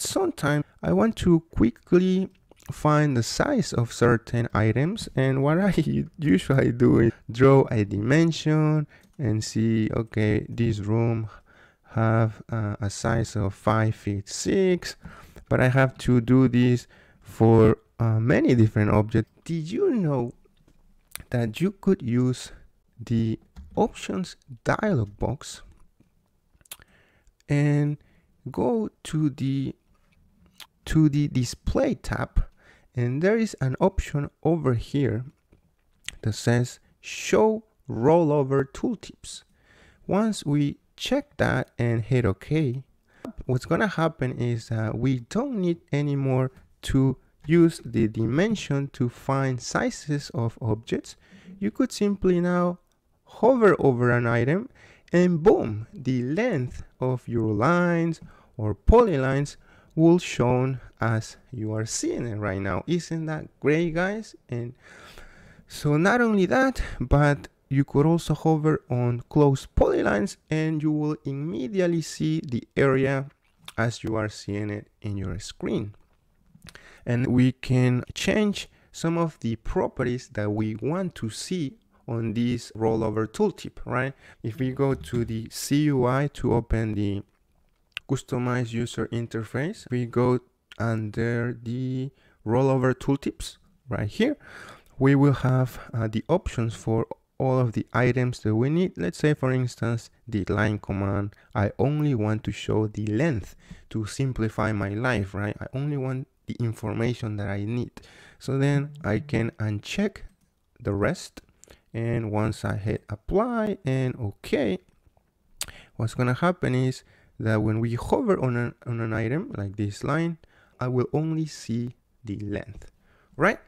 Sometimes I want to quickly find the size of certain items and what I usually do is draw a dimension and see okay this room have uh, a size of 5 feet 6 but I have to do this for uh, many different objects. Did you know that you could use the options dialog box and go to the to the display tab and there is an option over here that says show rollover tooltips. Once we check that and hit ok what's gonna happen is that we don't need anymore to use the dimension to find sizes of objects. You could simply now hover over an item and boom the length of your lines or polylines will shown as you are seeing it right now. Isn't that great guys? And so not only that but you could also hover on close polylines and you will immediately see the area as you are seeing it in your screen. And we can change some of the properties that we want to see on this rollover tooltip, right? If we go to the CUI to open the customize user interface, we go under the rollover tooltips right here. We will have uh, the options for all of the items that we need. Let's say, for instance, the line command. I only want to show the length to simplify my life, right? I only want the information that I need. So then I can uncheck the rest and once I hit apply and OK what's gonna happen is that when we hover on an, on an item like this line I will only see the length right?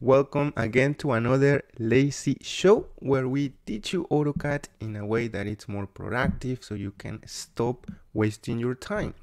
Welcome again to another lazy show where we teach you AutoCAD in a way that it's more productive so you can stop wasting your time